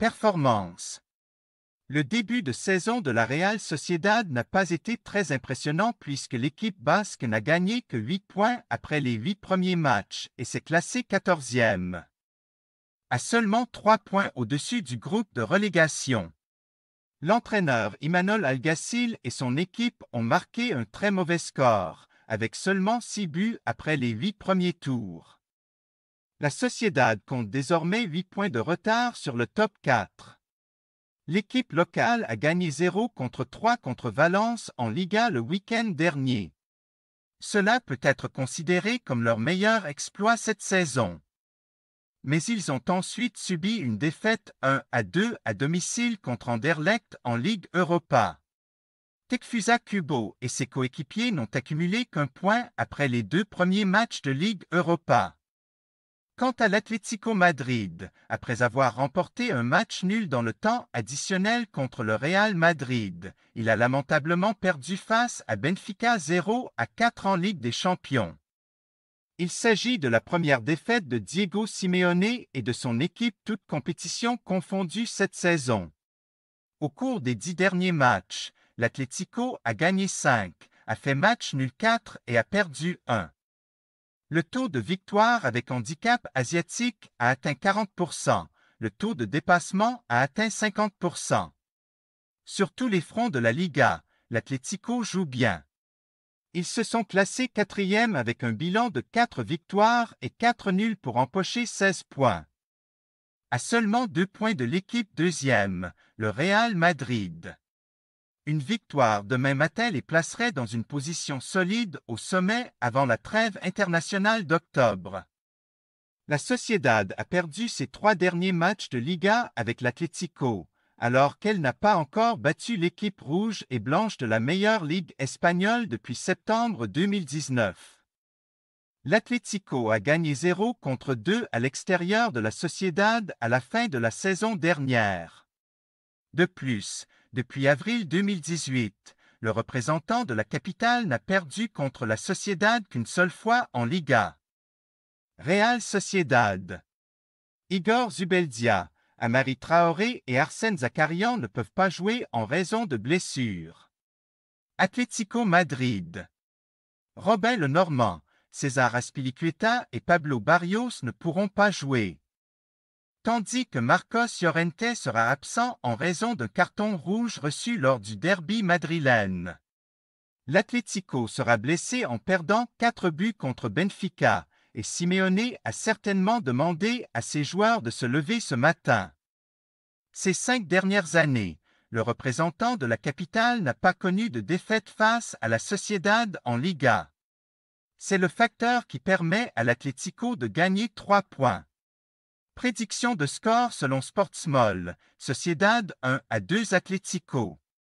Performance Le début de saison de la Real Sociedad n'a pas été très impressionnant puisque l'équipe basque n'a gagné que 8 points après les 8 premiers matchs et s'est classée 14e. À seulement 3 points au-dessus du groupe de relégation. L'entraîneur Imanol Alguacil et son équipe ont marqué un très mauvais score, avec seulement 6 buts après les 8 premiers tours. La Sociedad compte désormais 8 points de retard sur le top 4. L'équipe locale a gagné 0 contre 3 contre Valence en Liga le week-end dernier. Cela peut être considéré comme leur meilleur exploit cette saison. Mais ils ont ensuite subi une défaite 1 à 2 à domicile contre Anderlecht en Ligue Europa. Tekfusa Kubo et ses coéquipiers n'ont accumulé qu'un point après les deux premiers matchs de Ligue Europa. Quant à l'Atlético Madrid, après avoir remporté un match nul dans le temps additionnel contre le Real Madrid, il a lamentablement perdu face à Benfica 0 à 4 en Ligue des Champions. Il s'agit de la première défaite de Diego Simeone et de son équipe toute compétition confondue cette saison. Au cours des dix derniers matchs, l'Atlético a gagné 5, a fait match nul 4 et a perdu 1. Le taux de victoire avec handicap asiatique a atteint 40% le taux de dépassement a atteint 50% Sur tous les fronts de la Liga, l'Atlético joue bien. Ils se sont classés quatrième avec un bilan de 4 victoires et 4 nuls pour empocher 16 points. À seulement deux points de l'équipe deuxième, le Real Madrid. Une victoire demain matin les placerait dans une position solide au sommet avant la trêve internationale d'octobre. La Sociedad a perdu ses trois derniers matchs de Liga avec l'Atlético, alors qu'elle n'a pas encore battu l'équipe rouge et blanche de la meilleure ligue espagnole depuis septembre 2019. L'Atlético a gagné 0 contre 2 à l'extérieur de la Sociedad à la fin de la saison dernière. De plus, depuis avril 2018, le représentant de la capitale n'a perdu contre la Sociedad qu'une seule fois en Liga. Real Sociedad. Igor Zubeldia, Amari Traoré et Arsène Zakarian ne peuvent pas jouer en raison de blessures. Atlético Madrid. Robin le Normand, César Aspilicueta et Pablo Barrios ne pourront pas jouer tandis que Marcos Llorente sera absent en raison d'un carton rouge reçu lors du derby madrilène. L'Atlético sera blessé en perdant quatre buts contre Benfica, et Simeone a certainement demandé à ses joueurs de se lever ce matin. Ces cinq dernières années, le représentant de la capitale n'a pas connu de défaite face à la Sociedad en Liga. C'est le facteur qui permet à l'Atlético de gagner trois points. Prédiction de score selon Sportsmall. Sociedad 1 à 2 Atlético.